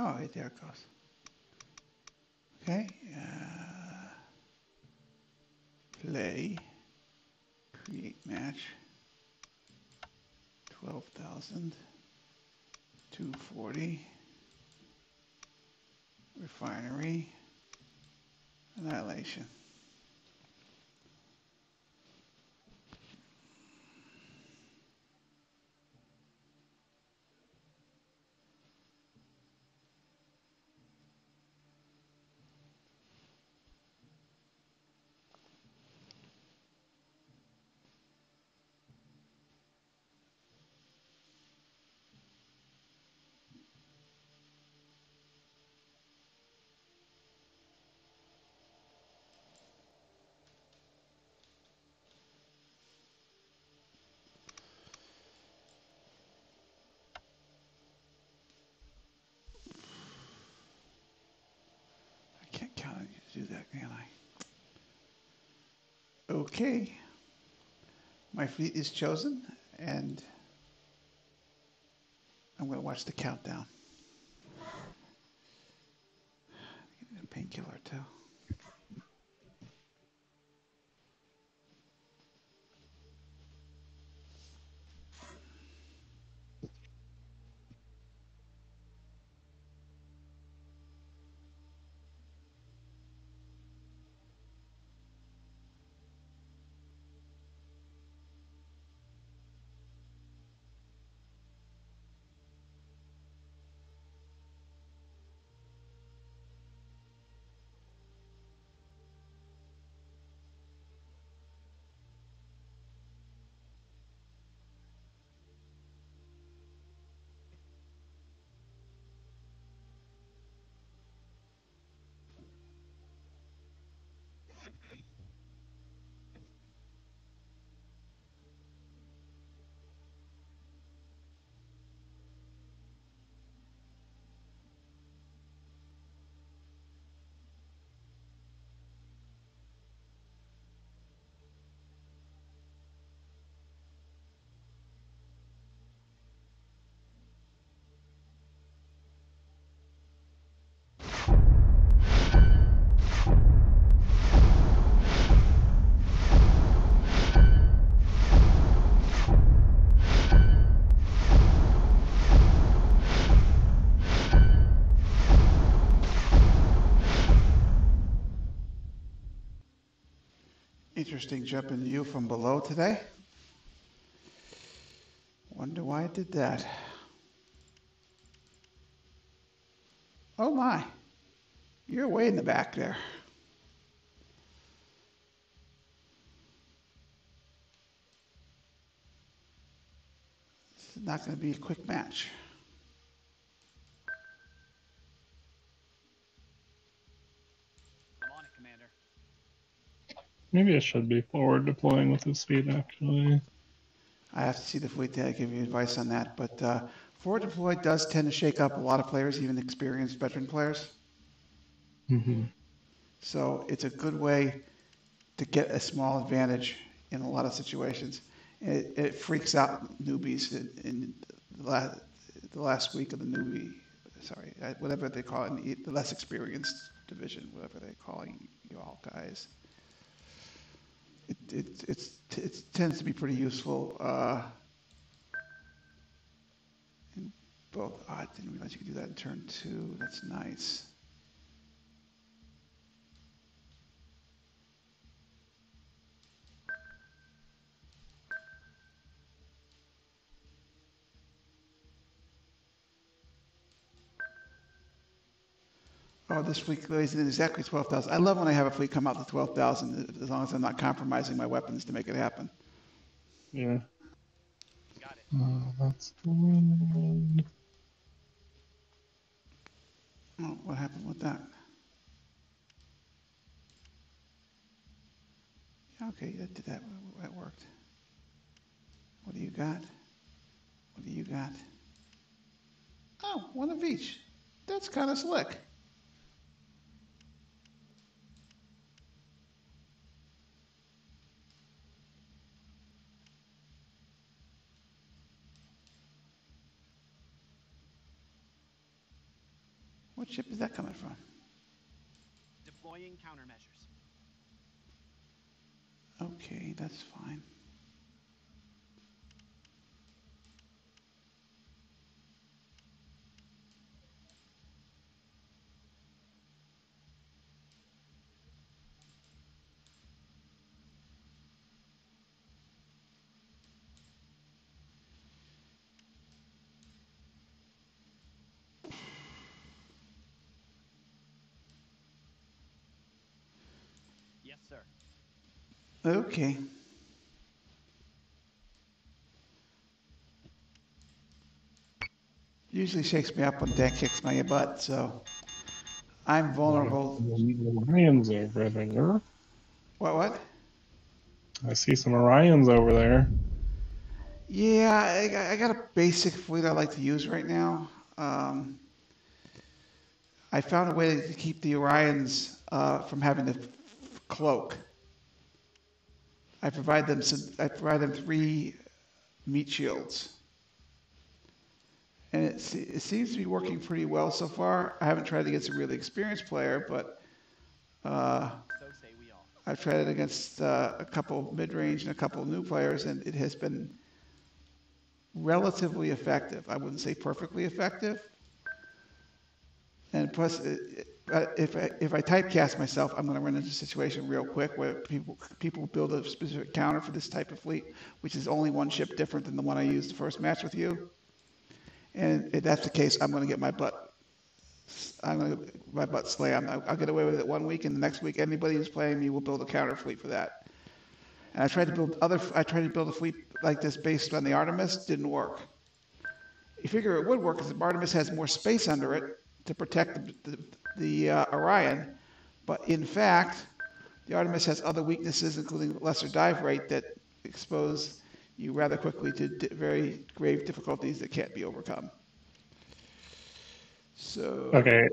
Oh, right there it goes. Okay. Uh, play. Create match. 12,000. 240. Refinery. Annihilation. I can't count on you to do that, can I? Okay. My fleet is chosen, and I'm going to watch the countdown. Painkiller, too. Interesting jumping you from below today. Wonder why it did that. Oh my, you're way in the back there. This is not going to be a quick match. Maybe I should be forward deploying with his speed, actually. I have to see the fleet to give you advice on that, but uh, forward deploy does tend to shake up a lot of players, even experienced veteran players. Mm-hmm. So it's a good way to get a small advantage in a lot of situations. It, it freaks out newbies in, in the, last, the last week of the newbie, sorry, uh, whatever they call it, the less experienced division, whatever they're calling you all guys. It, it, it's, it tends to be pretty useful. Uh, in both, oh, I didn't realize you could do that in turn two. That's nice. Oh, this fleet is exactly 12,000. I love when I have a fleet come out to 12,000, as long as I'm not compromising my weapons to make it happen. Yeah. Got it. Uh, that's the one. Oh, what happened with that? Okay, that did that, that worked. What do you got? What do you got? Oh, one of each. That's kind of slick. What ship is that coming from? Deploying countermeasures. Okay, that's fine. Yes, sir. Okay. Usually shakes me up when Dan kicks my butt, so I'm vulnerable. Orions over there. What, what? I see some Orions over there. Yeah, I, got- I got a basic fleet I like to use right now. Um, I found a way to keep the Orions uh, from having to f- cloak. I provide them some, I provide them three meat shields. And it, it seems to be working pretty well so far. I haven't tried it against a really experienced player, but uh. I've tried it against uh, a couple mid-range and a couple new players, and it has been relatively effective. I wouldn't say perfectly effective. And plus, it- Uh, if I, if I typecast myself, I'm going to run into a situation real quick where people people build a specific counter for this type of fleet, which is only one ship different than the one I used the first match with you. And if that's the case, I'm going to get my butt I'm gonna my butt slammed. I'll, I'll get away with it one week, and the next week anybody who's playing me will build a counter fleet for that. And I tried to build other. I tried to build a fleet like this based on the Artemis. Didn't work. You figure it would work because the Artemis has more space under it to protect the the, the uh, Orion, but in fact, the Artemis has other weaknesses, including lesser dive rate, that expose you rather quickly to di- very grave difficulties that can't be overcome. So Okay.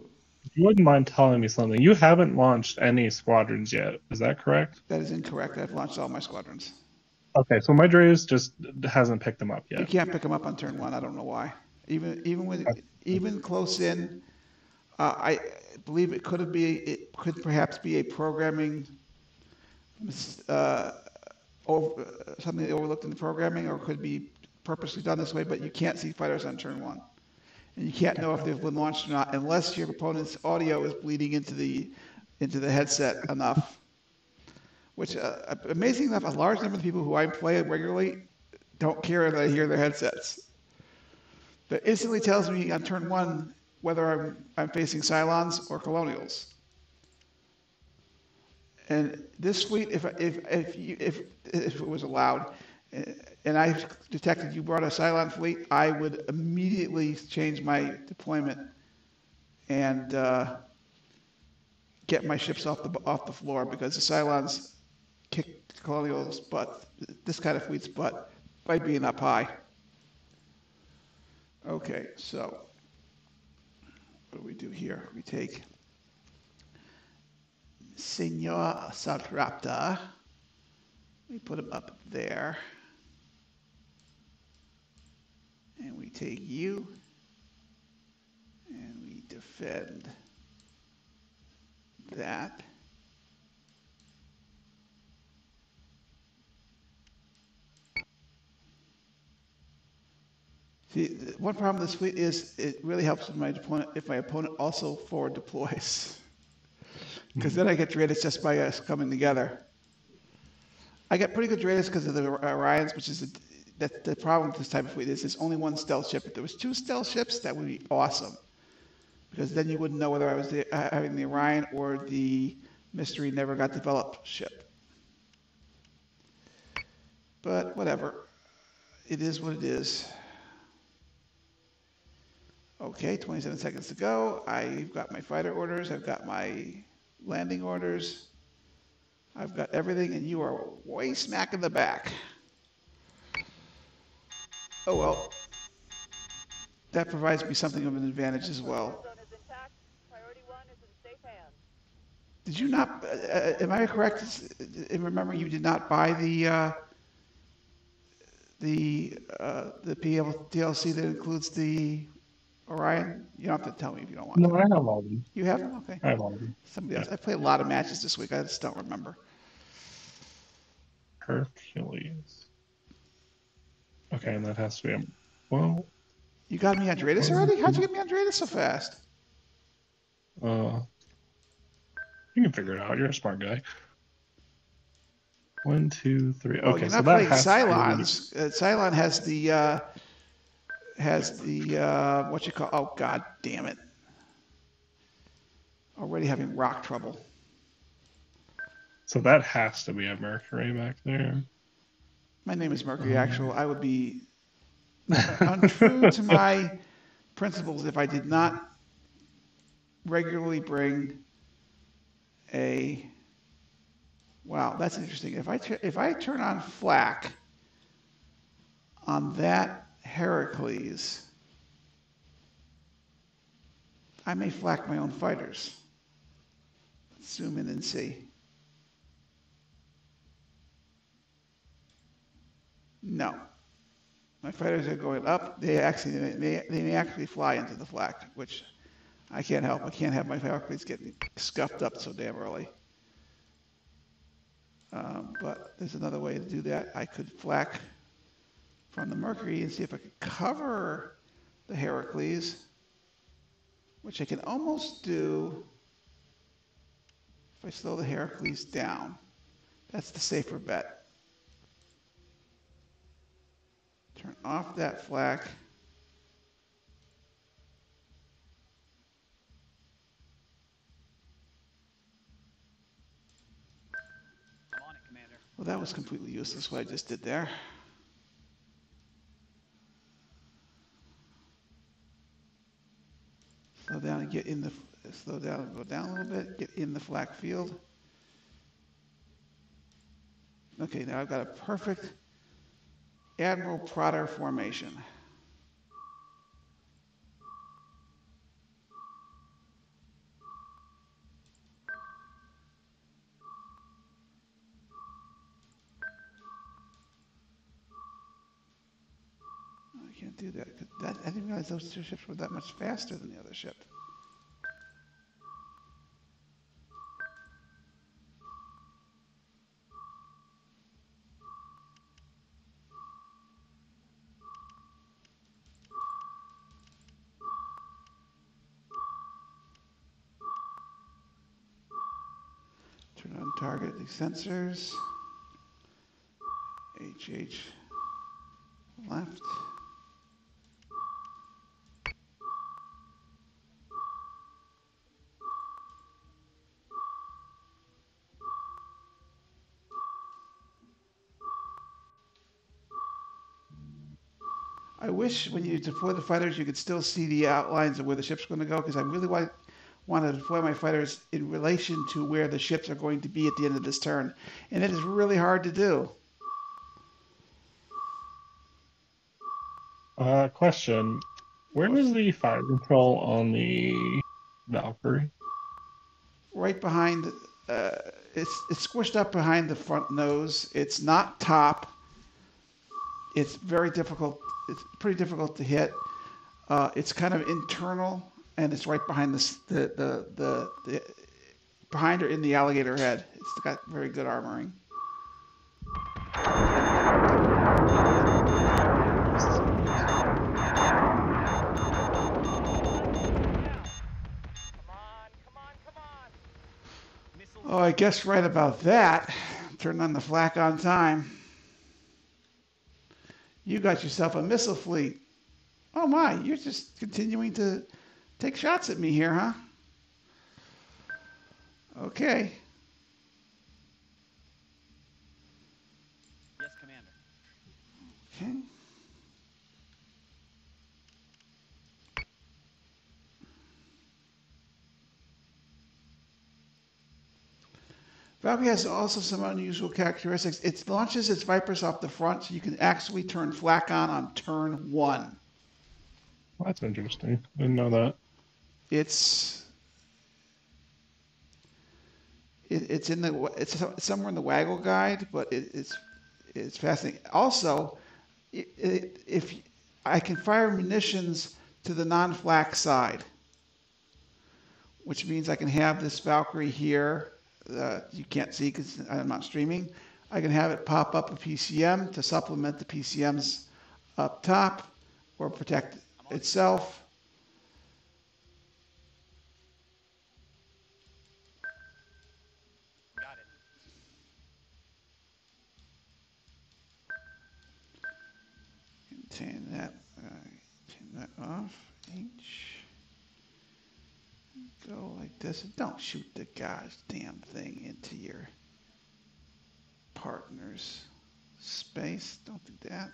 You wouldn't mind telling me something. You haven't launched any squadrons yet. Is that correct? That is incorrect. I've launched all my squadrons. Okay, so my DRADIS just hasn't picked them up yet. You can't pick them up on turn one. I don't know why. Even even with even close in, uh, I believe it could have be it could perhaps be a programming uh, over, something overlooked in the programming, or could be purposely done this way. But you can't see fighters on turn one, and you can't know if they've been launched or not unless your opponent's audio is bleeding into the into the headset enough. Which, uh, amazing enough, a large number of people who I play regularly don't care that I hear their headsets. But instantly tells me on turn one whether I'm, I'm facing Cylons or Colonials. And this fleet, if, if, if, you, if, if it was allowed, eh, and I detected you brought a Cylon fleet, I would immediately change my deployment and uh, get my ships off the, off the floor because the Cylons kick Colonials' butt, this kind of fleet's butt, by being up high. Okay, so what do we do here? We take Senor Assault We put him up there. And we take you. And we defend that. The one problem with this fleet is it really helps if my opponent, if my opponent also forward deploys. Because then I get dreaded just by us coming together. I get pretty good dreaded because of the Orions, which is the, that the problem with this type of fleet is there's only one stealth ship. If there was two stealth ships, that would be awesome. Because then you wouldn't know whether I was the, uh, having the Orion or the mystery never got developed ship. But whatever. It is what it is. Okay, 27 seconds to go. I've got my fighter orders. I've got my landing orders. I've got everything, and you are way smack in the back. Oh well. That provides me something of an advantage as well. Did you not, uh, uh, am I correct in remembering you did not buy the, uh, the, uh, the PL DLC that includes the Orion, you don't have to tell me if you don't want No, to. I have all of them. You have them? Okay. I have all of them. Somebody else. I played a lot of matches this week. I just don't remember. Hercules. Okay, and that has to be a. Well, You got me Andreas already? How'd you get me Andreas so fast? uh. You can figure it out. You're a smart guy. One, two, three. Oh, Okay, you're so not that playing has to be- Uh, Cylon has the uh, has the uh, what you call? Oh God, damn it! Already having rock trouble. So that has to be a Mercury back there. My name is Mercury. Actual, I would be untrue to my principles if I did not regularly bring a. Wow, that's interesting. If I if I turn on flak on that Heracles, I may flak my own fighters. Let's zoom in and see. No. My fighters are going up. They actually they may, they may actually fly into the flak, which I can't help. I can't have my Heracles getting scuffed up so damn early. Um, but there's another way to do that. I could flak from the Mercury and see if I could cover the Heracles, which I can almost do if I slow the Heracles down. That's the safer bet. Turn off that flak. I'm on it, Commander. Well, that was completely useless what I just did there. Slow down and get in the, slow down and go down a little bit, get in the flak field. Okay, now I've got a perfect Admiral Prater formation. I can't do that. That. I didn't realize those two ships were that much faster than the other ship. Turn on target the sensors. HH left. Wish when you deploy the fighters, you could still see the outlines of where the ship's going to go, because I really want, want to deploy my fighters in relation to where the ships are going to be at the end of this turn. And it is really hard to do. Uh, question: Where is the fire control on the Valkyrie? right behind uh, it's it's squished up behind the front nose it's not top it's very difficult it's pretty difficult to hit. Uh, it's kind of internal and it's right behind this, the, the the the behind her in the alligator head. It's got very good armoring. Oh i guess right about that. Turn on the flak on time you got yourself a missile fleet. Oh my you're just continuing to take shots at me here huh? Okay. Yes, Commander. okay Valkyrie has also some unusual characteristics. It launches its Vipers off the front, so you can actually turn flak on on turn one. Well, that's interesting. I didn't know that. It's it, it's in the it's somewhere in the Waggle guide, but it, it's it's fascinating. Also, i i if I can fire munitions to the non-flak side. Which means I can have this Valkyrie here, uh, you can't see because I'm not streaming. I can have it pop up a PCM to supplement the PCMs up top or protect itself. Got it. That, uh, turn that off, H. Go like this, and don't shoot the gosh damn thing into your partner's space, don't do that.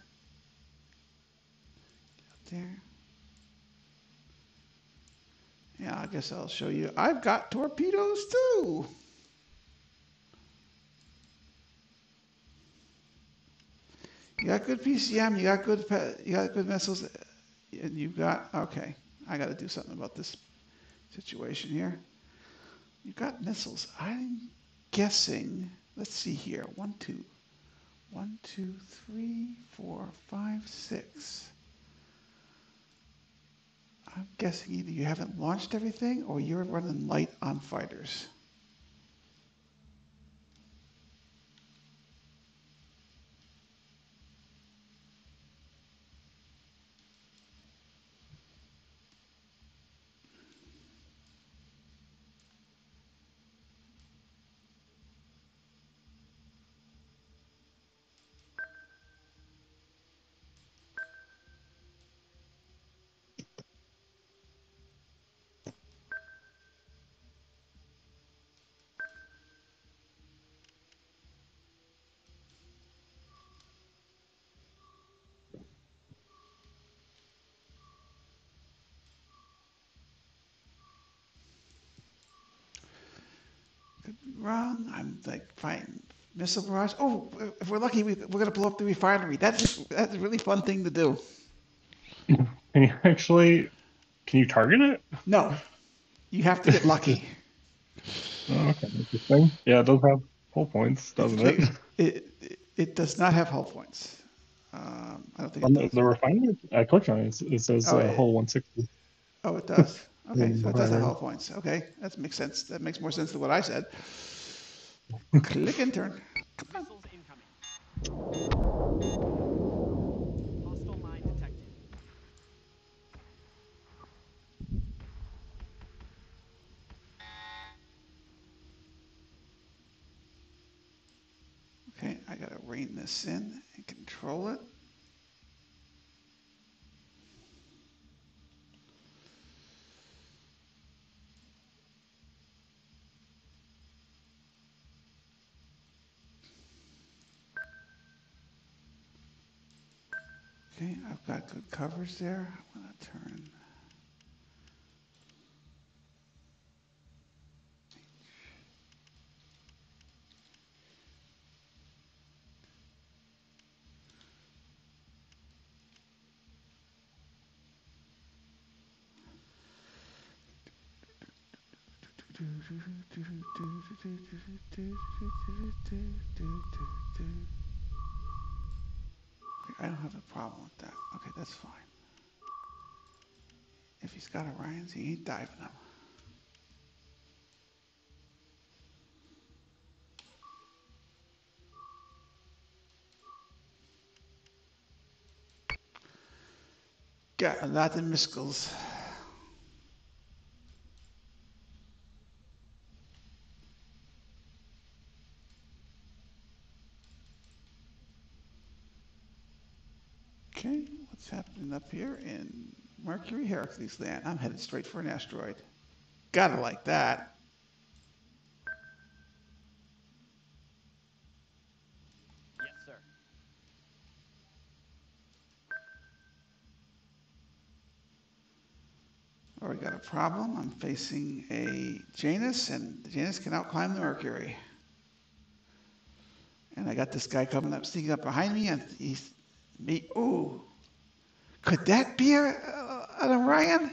There. Yeah, I guess I'll show you, I've got torpedoes too. You got good PCM, you got good, you got good missiles, and you've got, okay, I gotta do something about this situation here. You've got missiles, I'm guessing, let's see here, one, two, one, two, three, four, five, six. I'm guessing either you haven't launched everything or you're running light on fighters. Wrong. I'm like fighting missile barrage. Oh, if we're lucky, we, we're gonna blow up the refinery. That's that's a really fun thing to do. Can you actually? Can you target it? No, you have to get lucky. Oh, okay, interesting. Yeah, it does have hull points, doesn't it? It, it it does not have hull points. Um, I don't think On it the, the refinery, I clicked on it. It says Oh, uh, yeah. hull 160. Oh, it does. Okay, so it does have hull points. Okay, that makes sense. That makes more sense than what I said. Click and turn. Come on. Okay, I gotta rein this in and control it. Okay, I've got good coverage there. I'm gonna turn. I don't have a problem with that. Okay, that's fine. If he's got Orions, he ain't diving them. Got a lot of missiles. Okay, happening up here in Mercury Heracles land? I'm headed straight for an asteroid. Gotta like that. Yes, sir. Oh, we got a problem. I'm facing a Janus, and the Janus can outclimb the Mercury. And I got this guy coming up, sneaking up behind me, and he's me. Ooh, could that be a, a, an Orion?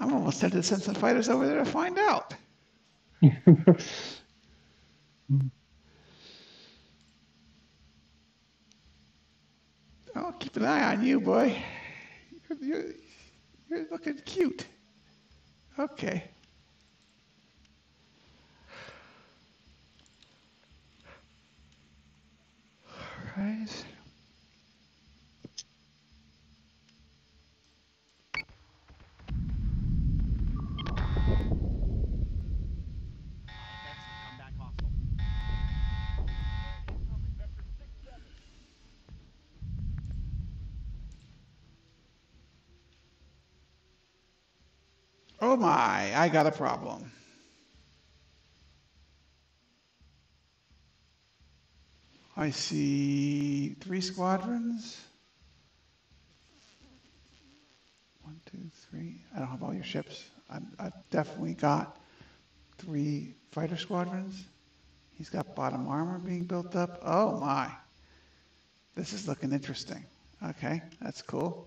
I'm almost tempted to send some fighters over there to find out. I'll oh, keep an eye on you, boy. You're, you're, you're looking cute. Okay. All right. Offense, come back hostile. Oh my, I got a problem. I see three squadrons. One, two, three. I don't have all your ships. I'm, I've definitely got three fighter squadrons. He's got bottom armor being built up. Oh my. This is looking interesting. Okay, that's cool.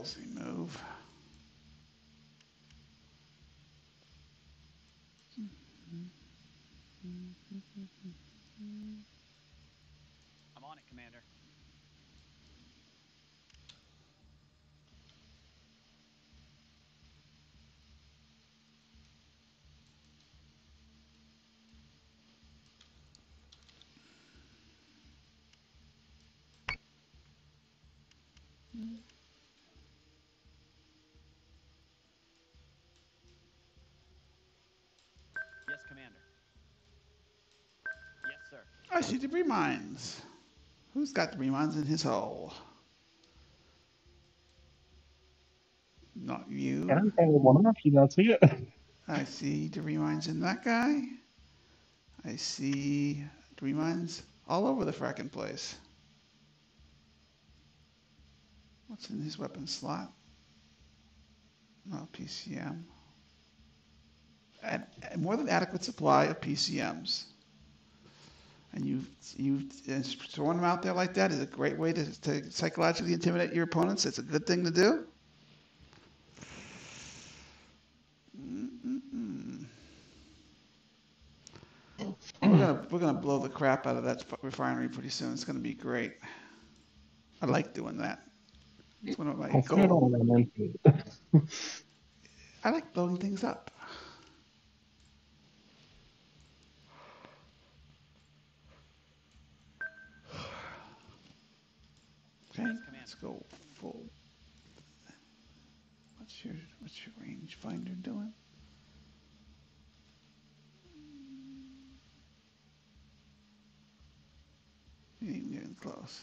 move. I'm on it, Commander. I see debris mines. Who's got debris mines in his hull? Not you. I don't one of you not see it. I see debris mines in that guy. I see debris mines all over the fracking place. What's in his weapon slot? No, PCM. And more than adequate supply of PCMs. And you you throwing them out there like that is a great way to, to psychologically intimidate your opponents. It's a good thing to do. Mm-mm-mm. We're gonna we're gonna blow the crap out of that refinery pretty soon. It's gonna be great. I like doing that. It's one of my I goals. don't run into it. I like blowing things up. Okay, Yes, Commander. Let's go full. What's your what's your range finder doing? You ain't getting close.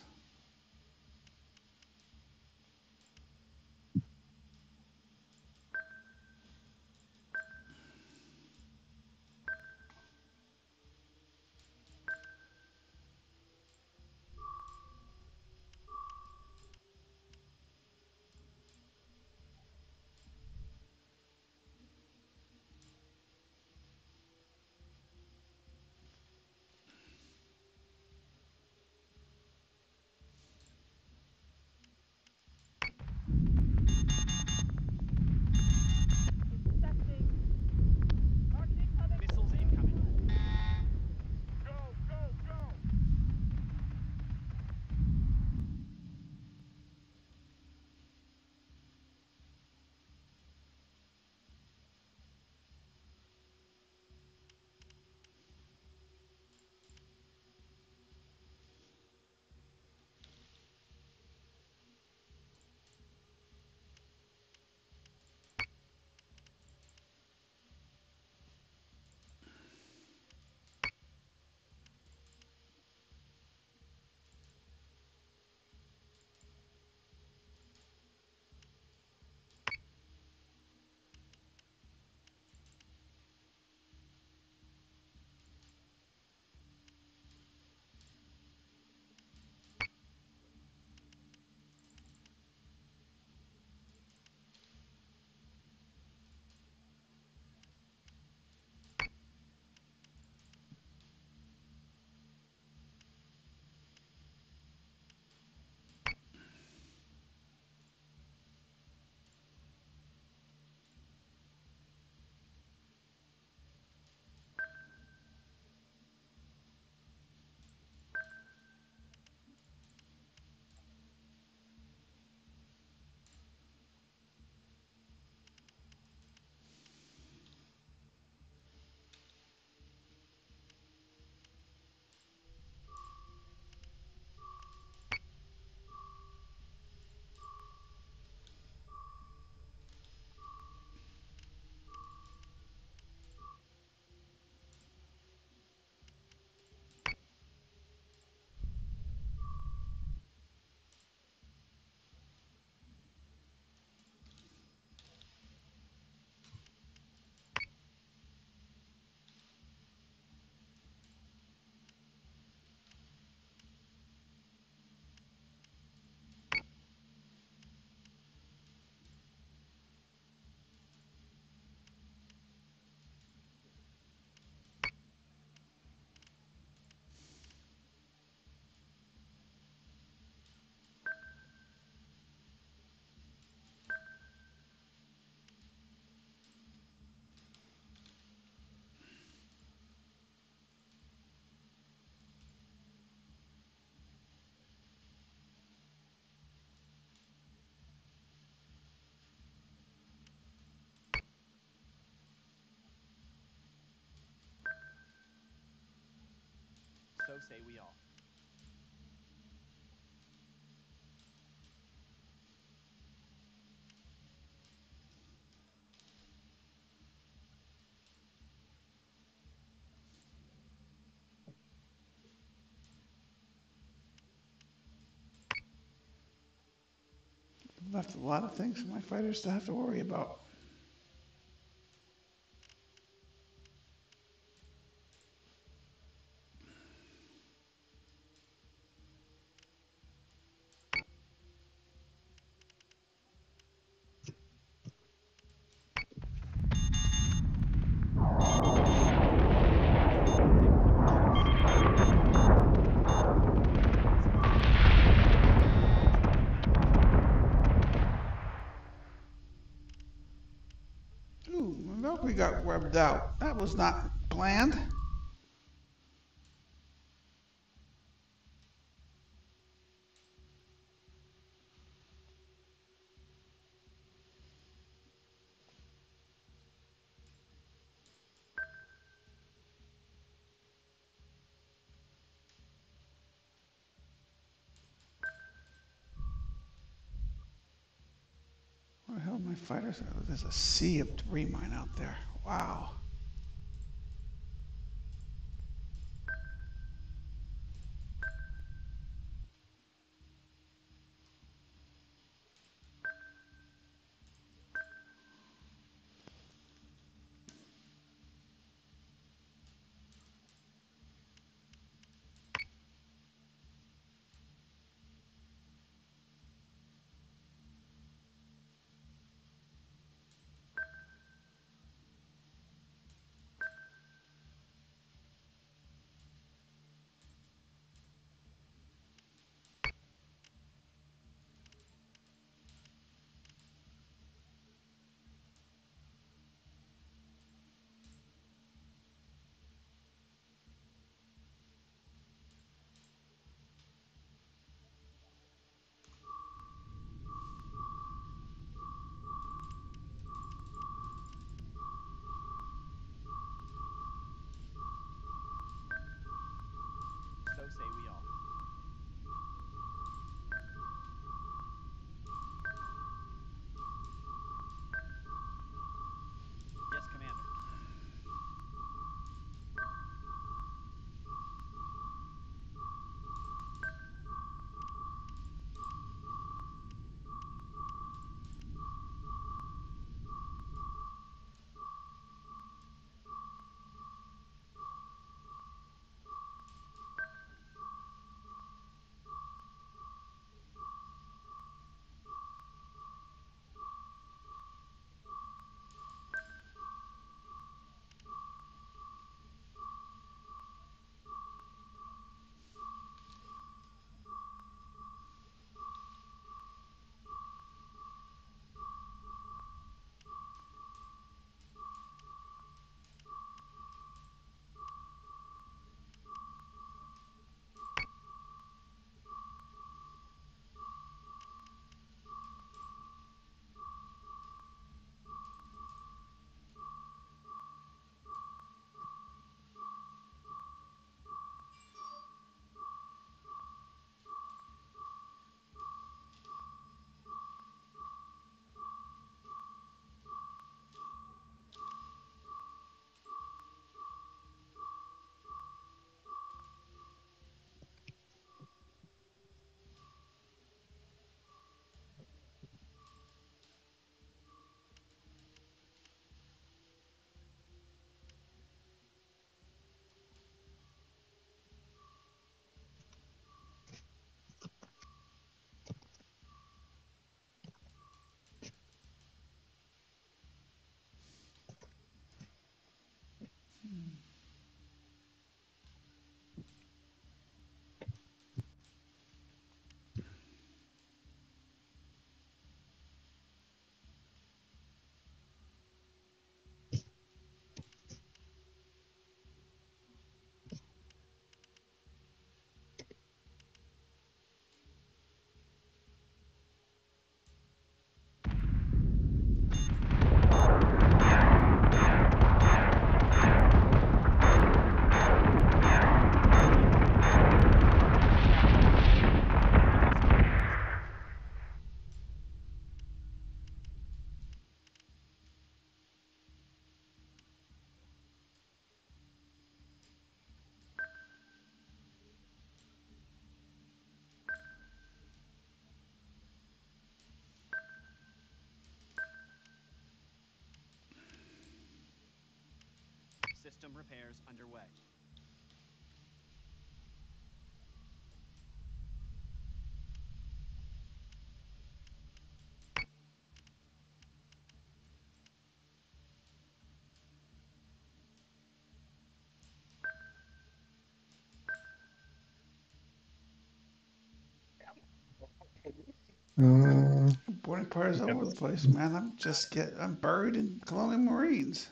Say we all. Left a lot of things for my fighters to have to worry about. Ooh, my Webbed out. That was not planned. Fighters? Oh, There's a sea of debris mine out there. Wow. System repairs underway. Uh, Boarding parties all over the place, man. I'm just get, I'm buried in Colonial Marines.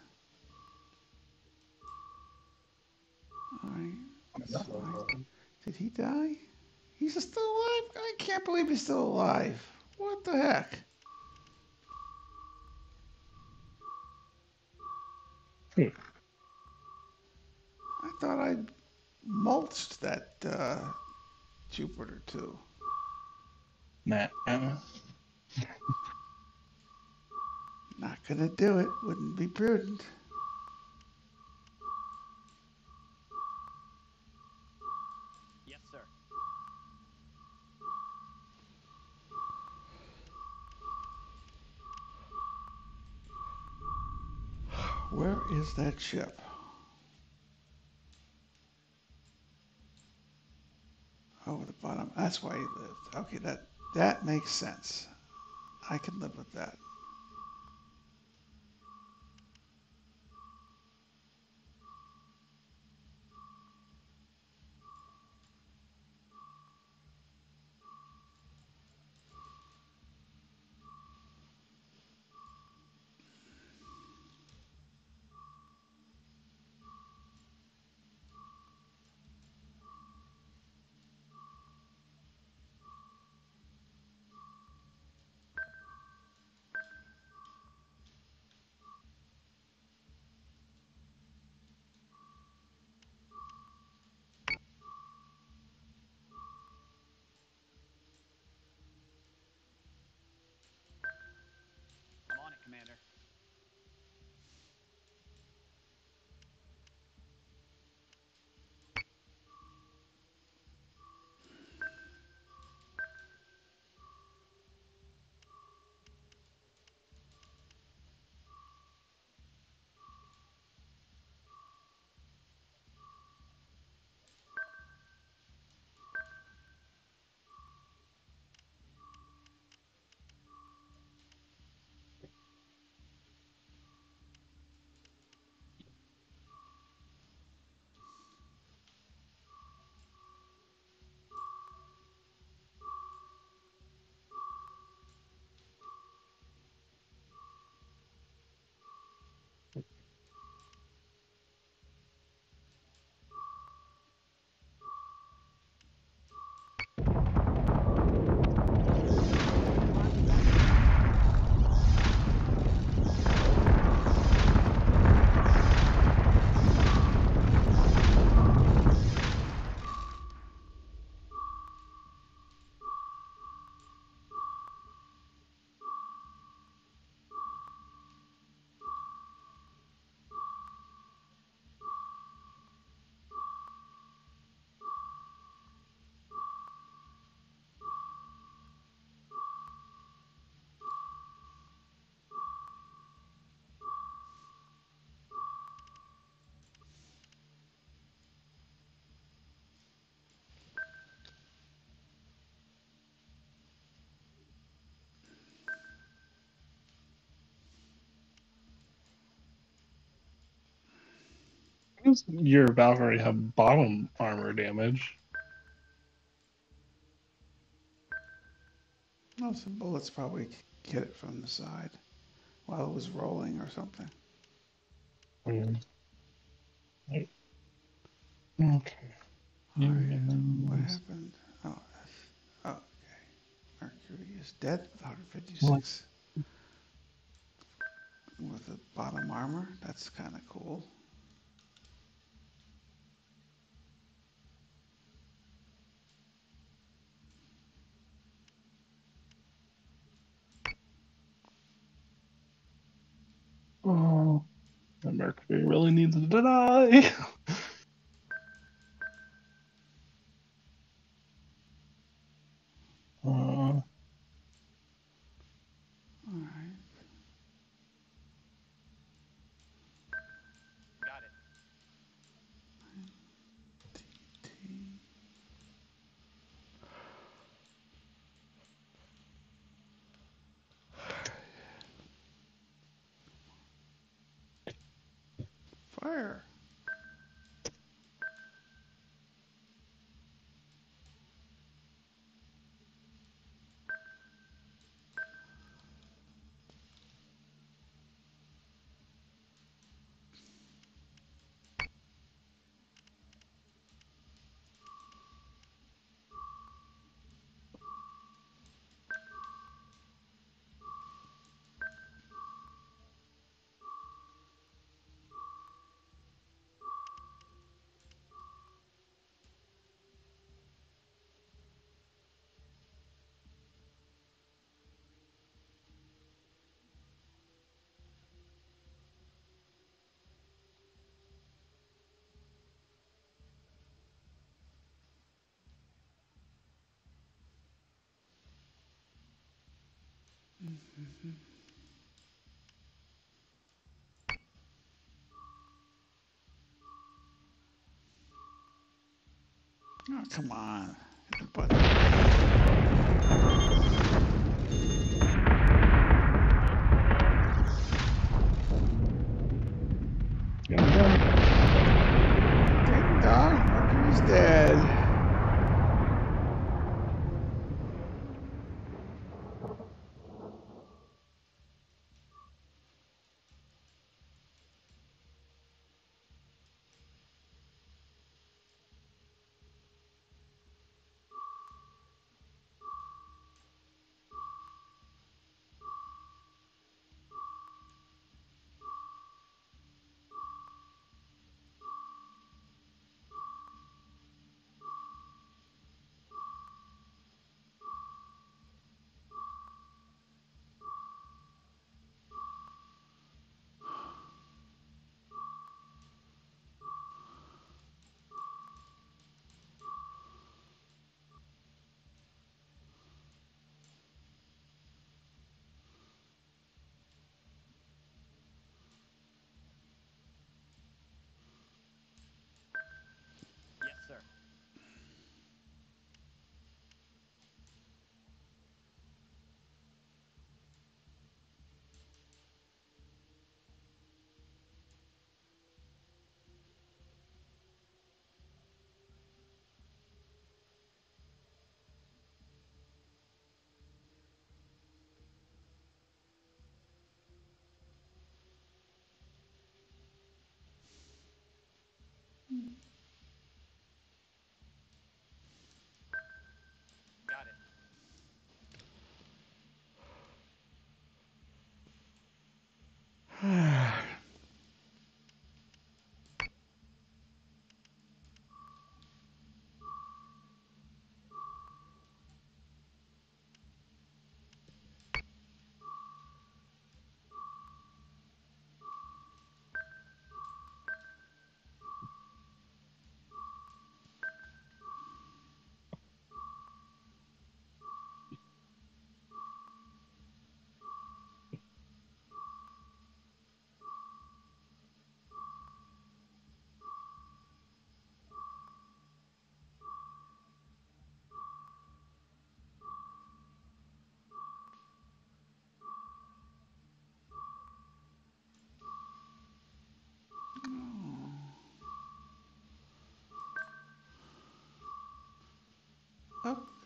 So Did he die? He's still alive? I can't believe he's still alive. What the heck? Hmm. I thought I mulched that uh, Jupiter too. nah. uh, Not gonna do it. Wouldn't be prudent. Is that ship? Over the bottom. That's why he lived. Okay, that that makes sense. I can live with that. Does your Valkyrie have bottom armor damage? No, some bullets probably hit it from the side while it was rolling or something. Mm. Right. Okay. All right. What happened? Oh, oh, okay. Mercury is dead. 156. With the bottom armor. That's kind of cool. Oh, Mercury really needs to die. Mm-hmm. Mm-hmm. Oh, come on.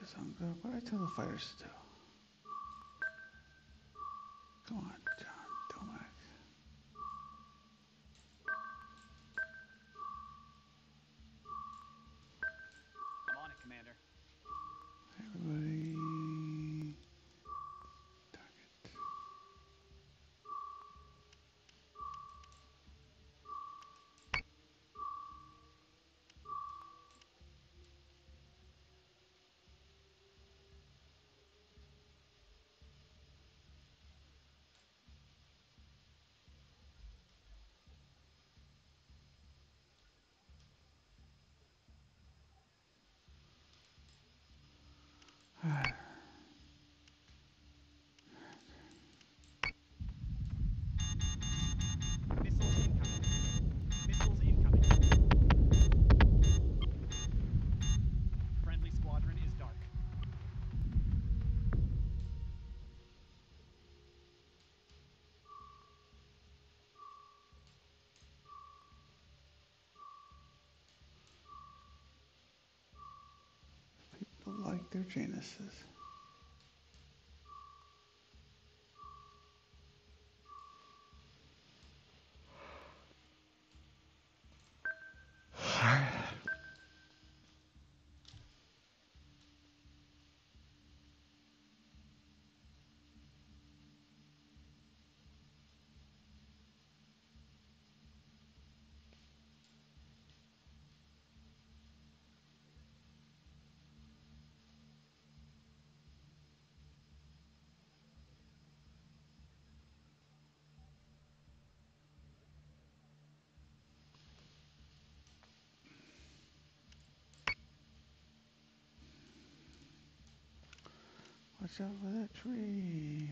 so I'm gonna go I tell the fire do? their genuses. such a little tree.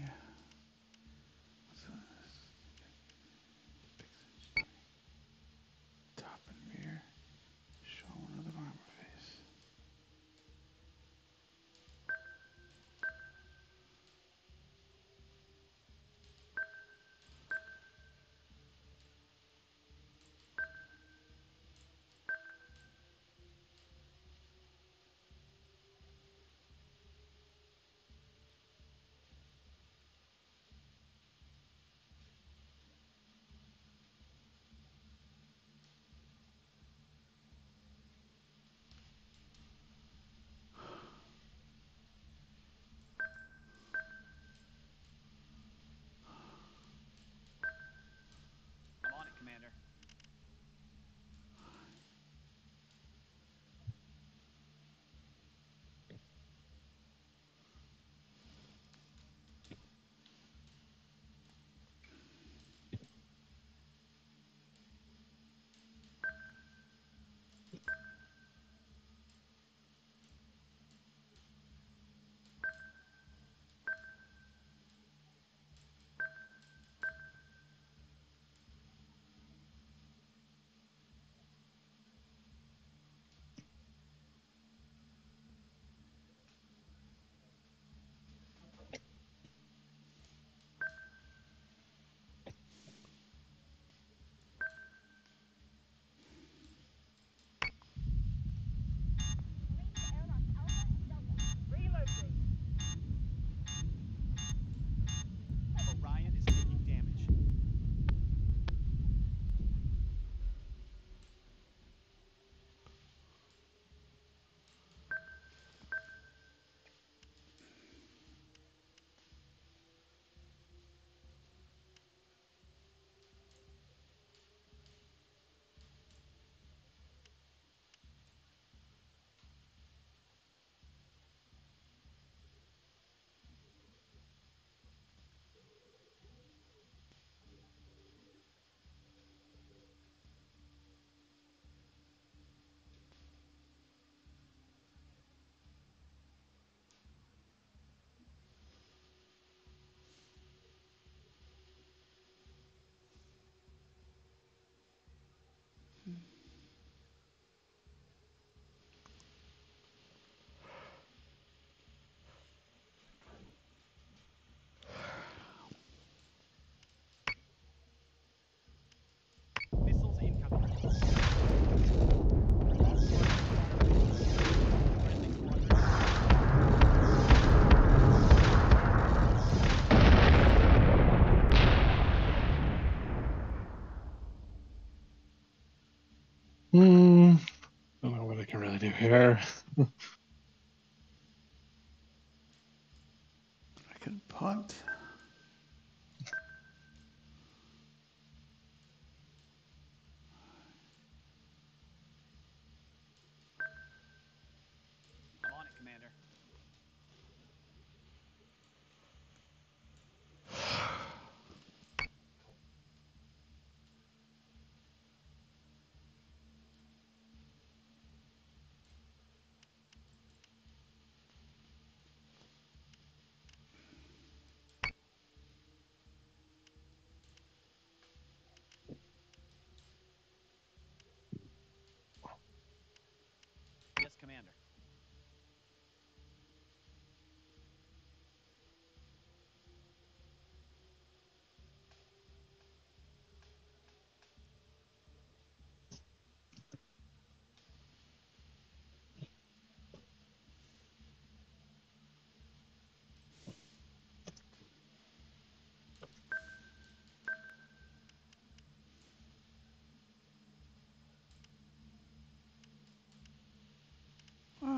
here. I can punt.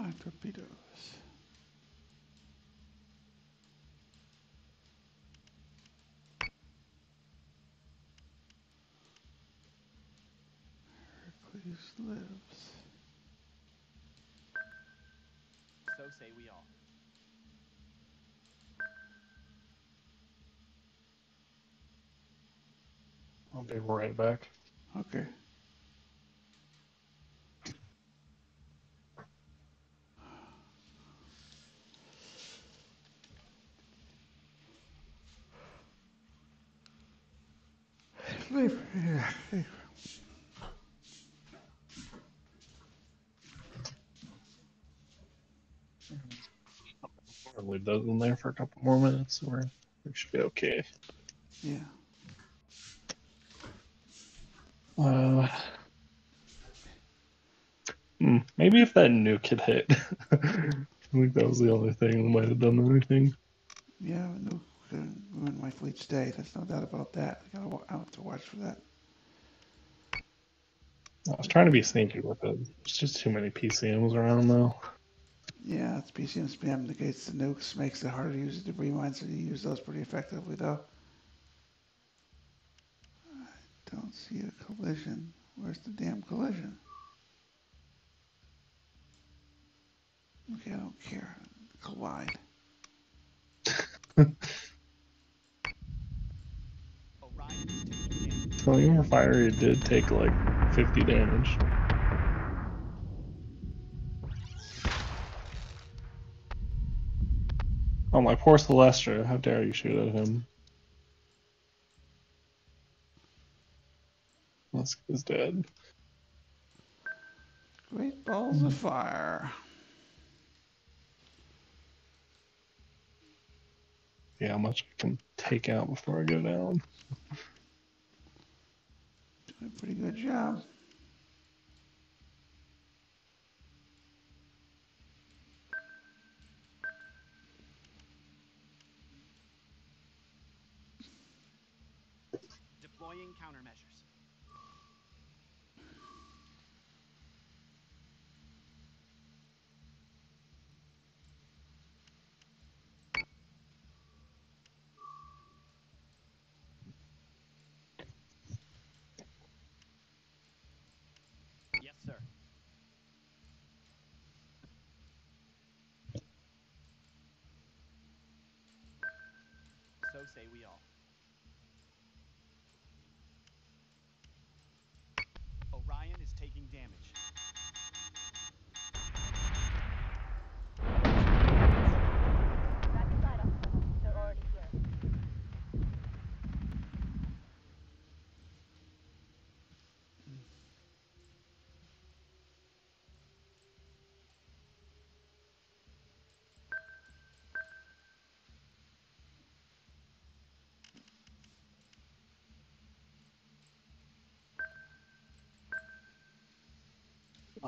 Five torpedoes. Hercules lives. So say we all. I'll be right back. Okay. Leave- yeah, leave. I'll leave those in there for a couple more minutes, or we should be okay. Yeah. Uh, hmm, maybe if that nuke had hit. I think that was the only thing that might have done anything. Yeah, no, couldn't ruin my fleet's day. There's no doubt about that. I gotta, wa- I have to watch for that. I was trying to be sneaky with it. There's just too many PCMs around though. Yeah, it's PCM spam negates the nukes, makes it harder to use the debris mines, so you use those pretty effectively though. I don't see a collision. Where's the damn collision? Okay, I don't care. Collide. So your fire did take like 50 damage. Oh my poor Celestra, how dare you shoot at him. Musk is dead. Great balls of fire. See how much I can take out before I go down. Doing a pretty good job. Countermeasures. Yes, sir. So say we all. Orion is taking damage.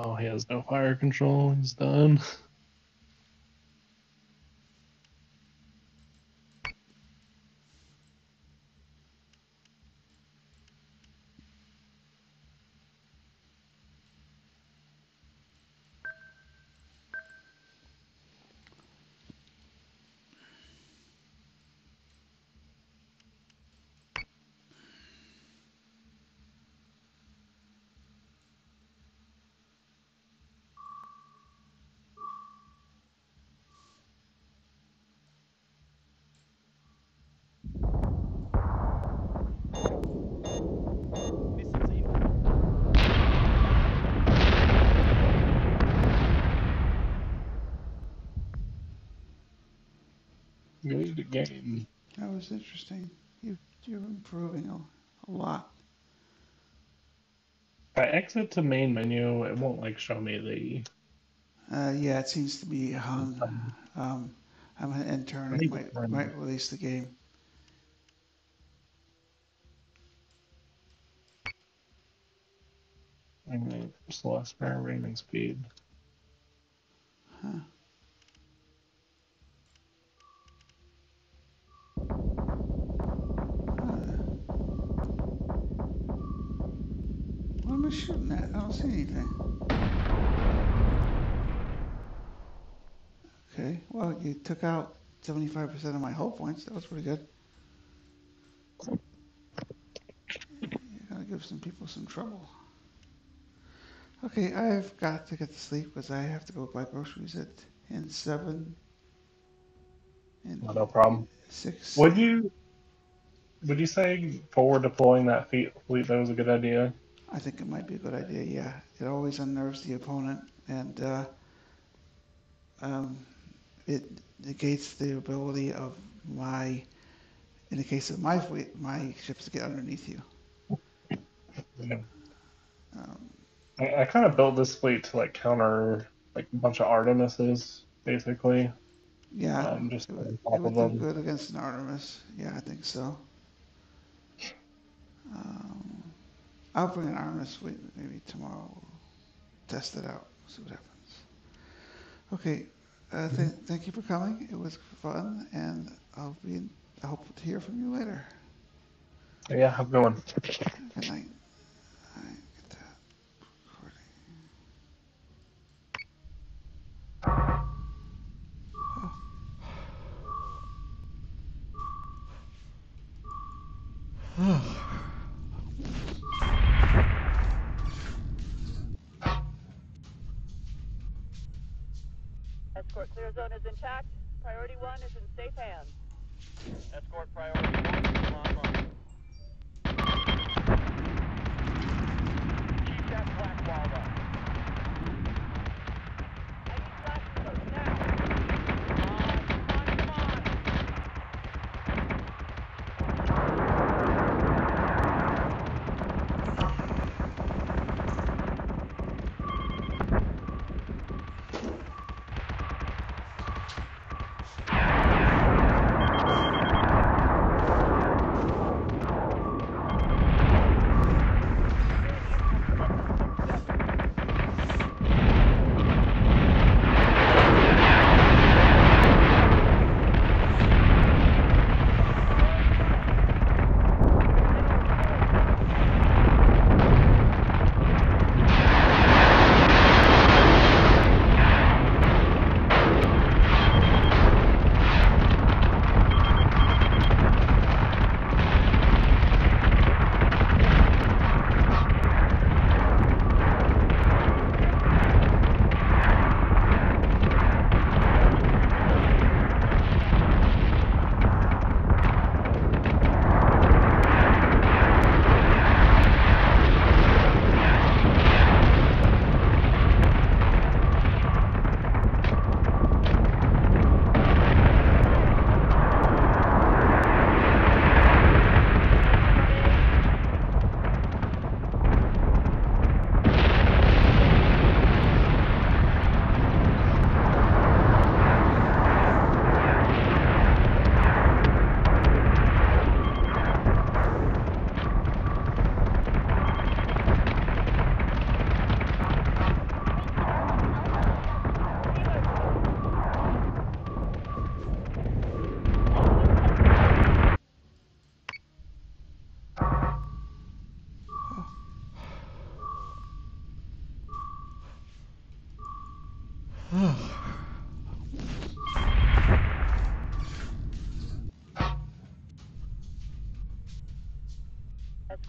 Oh, he has no fire control. He's done. game. That was interesting. You, you're improving a, a lot. If I exit to main menu, it won't like show me the. Uh, yeah, it seems to be hung. Um, I'm an intern. It might, might release the game. I mean, Celestia rating speed. Huh. Am I shooting at? I don't see anything. Okay, well, you took out seventy-five percent of my hull points. That was pretty good. You're gonna give some people some trouble. Okay, I've got to get to sleep because I have to go buy groceries at in seven. And No problem. six. Would you would you say forward deploying that fleet fleet that was a good idea? I think it might be a good idea, yeah. It always unnerves the opponent and uh, um, it negates the ability of my, in the case of my fleet, my ships to get underneath you. Um, I, I kind of built this fleet to like counter like a bunch of Artemises, basically. yeah, Um, just it would, it would do good against an Artemis. Yeah, I think so. Um, I'll bring an Artemis fleet maybe tomorrow. We'll test it out, see what happens. Okay, uh, th- thank you for coming. It was fun, and I'll be. In, I hope to hear from you later. Yeah, have a good one. Good night. All Escort priority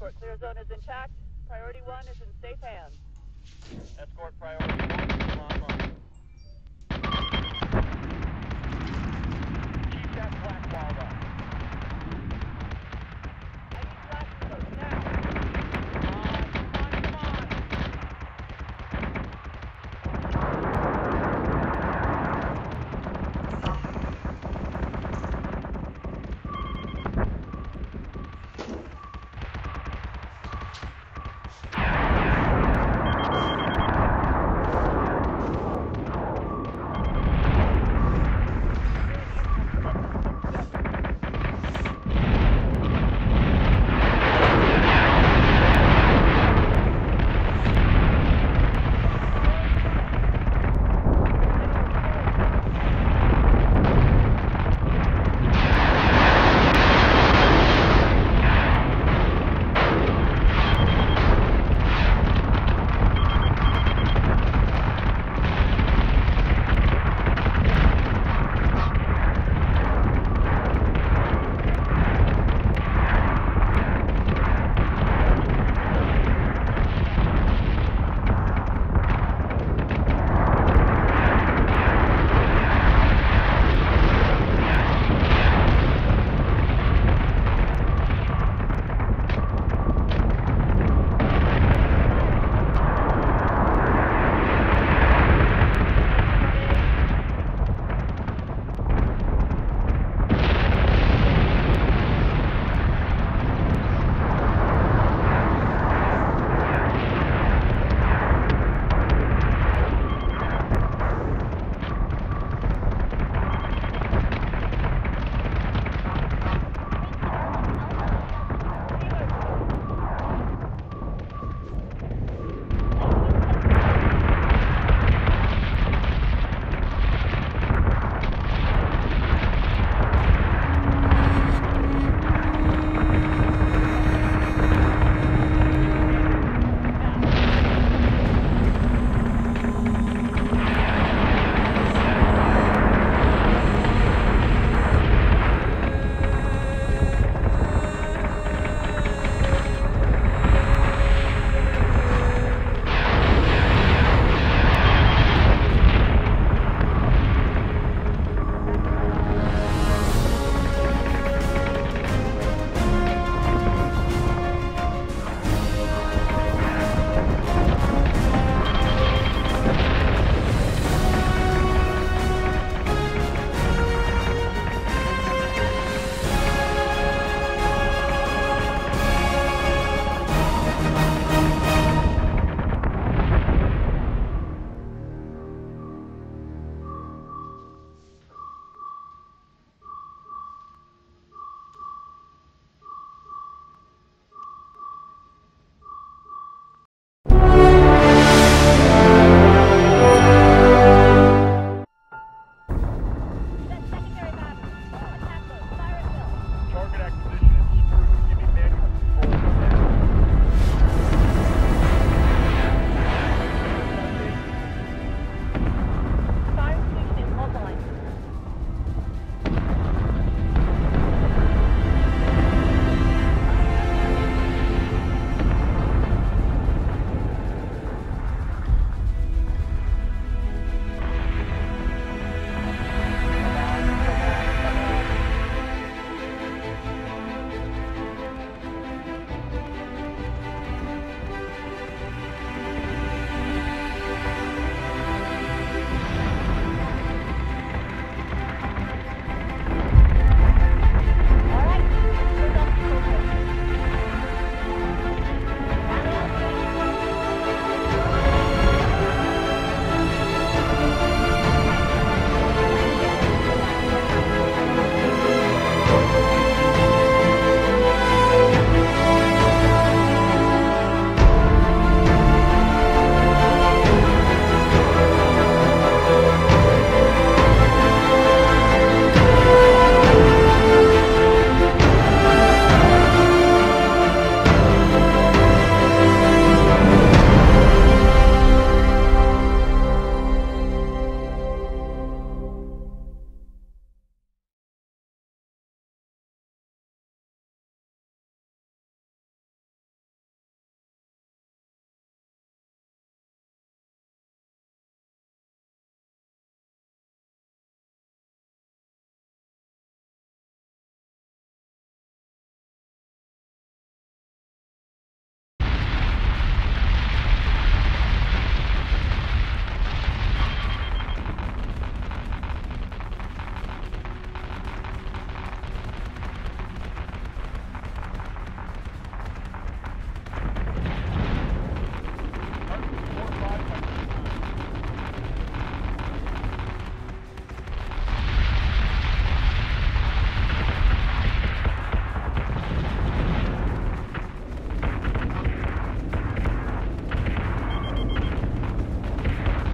Escort clear zone is intact. Priority one is in safe hands. Escort priority one is online. Keep that black wall up.